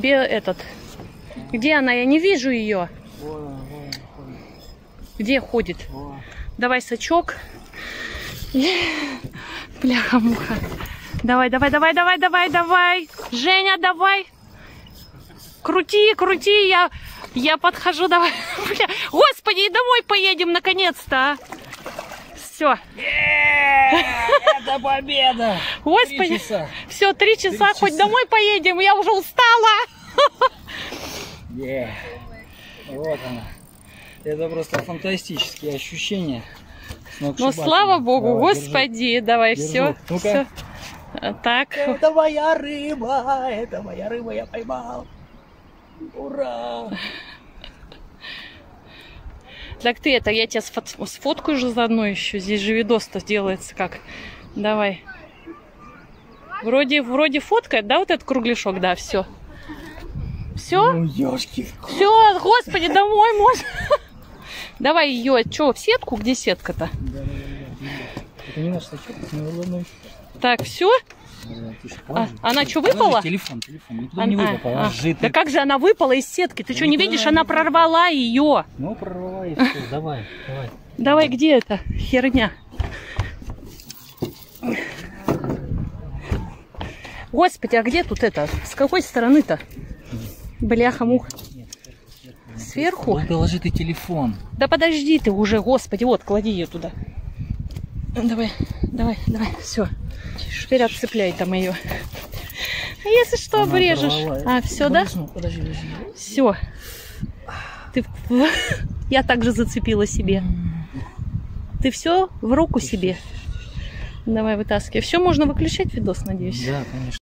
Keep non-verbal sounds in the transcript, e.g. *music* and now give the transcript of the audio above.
Бе- этот. Где она? Я не вижу ее. Где ходит? Давай сачок. *laughs* Бляха-муха. Давай, давай, давай, давай, давай, давай. Женя, давай. Крути, крути, я, я подхожу, давай. *laughs* Бля, Господи, и домой поедем наконец-то. Все. Это *laughs* победа! Господи. Все, три часа, хоть домой поедем, я уже устала. Е. Вот она. Это просто фантастические ощущения. Ну, слава Богу, Давай. Господи, давай, Держу. все. Ну-ка. Так, Это моя рыба, это моя рыба, я поймал. Ура! так ты это, я тебя сфот- сфоткаю же заодно еще. Здесь же видос-то делается как. Давай. Вроде, вроде фоткает, да, вот этот кругляшок, да, все. Все? Ну, ёшки. Все, господи, домой можно. *laughs* Давай ее, что, в сетку? Где сетка-то? Это не наш сачок, это. Так, все? А, она что, выпала? телефон, телефон. Никуда А- не а, выпал, а. она сжитый. Да как же она выпала из сетки? Ты что, не видишь, она прорвала ее. Ну, прорвала и все. Давай, давай. Давай, где эта херня? Господи, а где тут это? С какой стороны-то? Бляха-муха. Сверху? Да ложи ты телефон. Да подожди ты уже, господи, вот, клади ее туда. Давай, давай, давай, все. Теперь отцепляй там ее. Если что, Она обрежешь? оторвала. А, все, да? Подожди, Подожди, подожди. Все. Ты... Я также зацепила себе. Ты все в руку себе. Давай вытаскивай. Все, можно выключать видос, надеюсь. Да, конечно.